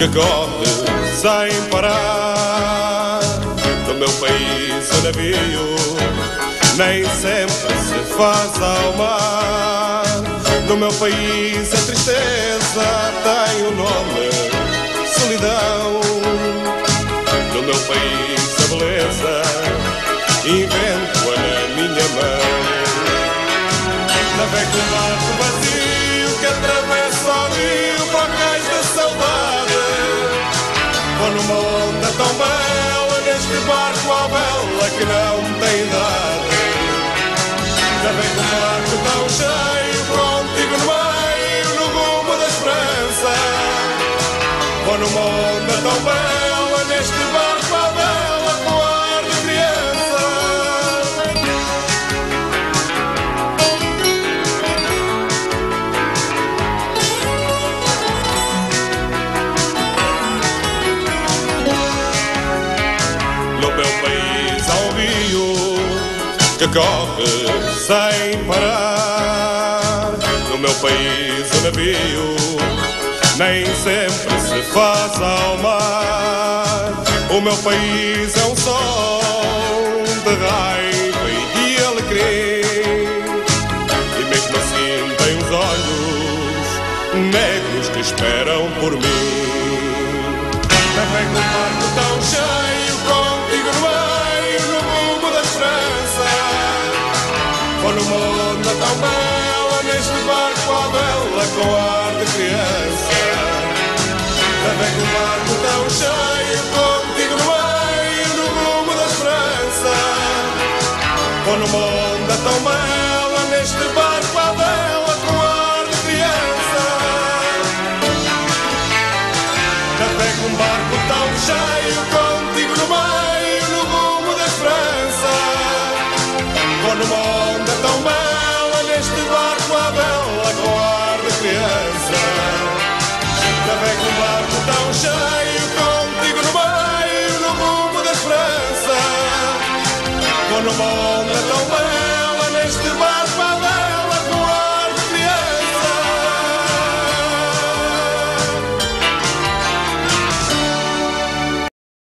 que corre sem parar. No meu país o navio nem sempre se faz ao mar. No meu país a tristeza tem o um nome, solidão. No meu país a beleza invento-a na minha mão. Navego um barco vazio que atravessa o rio para cais da saudade. Neste barco à vela que não tem idade. Navego um barco tão cheio contigo no meio no rumo da esperança. Vou numa onda tão bela neste barco à vela que corre sem parar. No meu país o navio nem sempre se faz ao mar. O meu país é um som de raiva e de alegria. E mesmo assim tem os olhos negros que esperam por mim. Vou numa onda tão bela, neste barco à vela, com ar de criança. Navego um barco tão cheio contigo no meio, no rumo da esperança. Numa cheio contigo no meio, no rumo da esperança. Vou numa onda tão bela